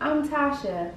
I'm Tasha.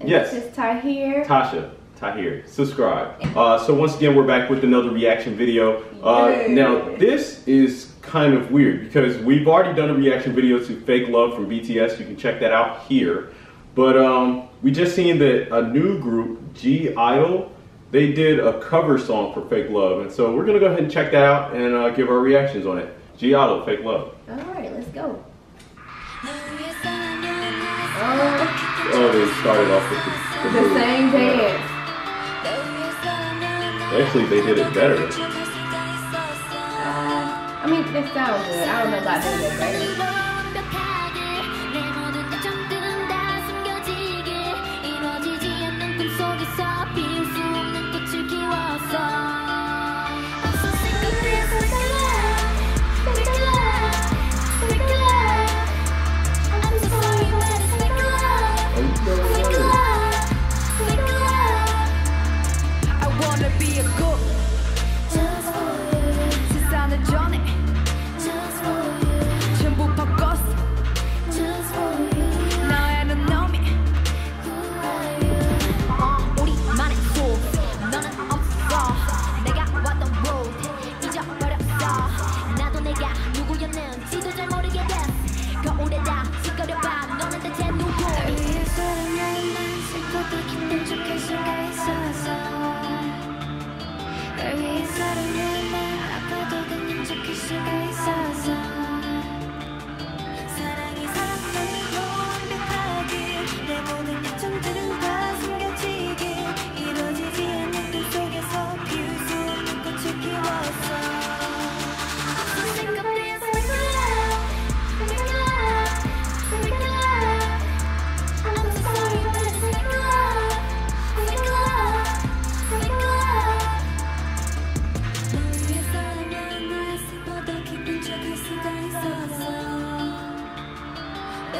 And Yes. This is Tahir. Tasha, Tahir, subscribe. Uh, so once again, we're back with another reaction video. Uh, now this is kind of weird because we've already done a reaction video to Fake Love from BTS. You can check that out here. But um, we just seen that a new group, (G)I-DLE, they did a cover song for Fake Love, and so we're gonna go ahead and check that out and uh, give our reactions on it. (G)I-DLE, Fake Love. All right, let's go. Oh, they started off with the, the move. same dance. Actually, they did it better. Uh, I mean, that sounds good. I don't know about doing it better.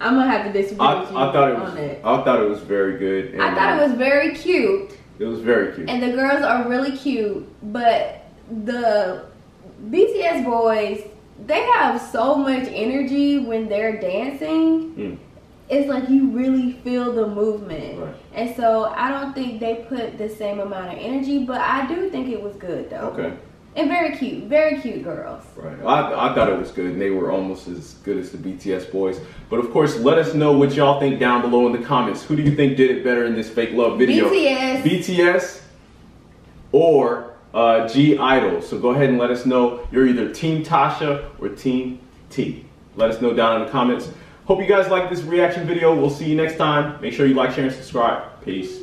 I'm gonna have to disagree I, with you I thought it on was. it. I thought it was very good. and, I thought it was very cute, It was very cute. and the girls are really cute, but the BTS boys, they have so much energy when they're dancing. Mm. It's like you really feel the movement. Right. And so I don't think they put the same amount of energy, but I do think it was good though. Okay. And very cute, very cute girls. Right. I, I thought it was good, and they were almost as good as the BTS boys. But of course, let us know what y'all think down below in the comments. Who do you think did it better in this fake love video? BTS. BTS or uh, (G)I-DLE. So go ahead and let us know. You're either Team Tasha or Team T. Let us know down in the comments. Hope you guys like this reaction video. We'll see you next time. Make sure you like, share, and subscribe. Peace.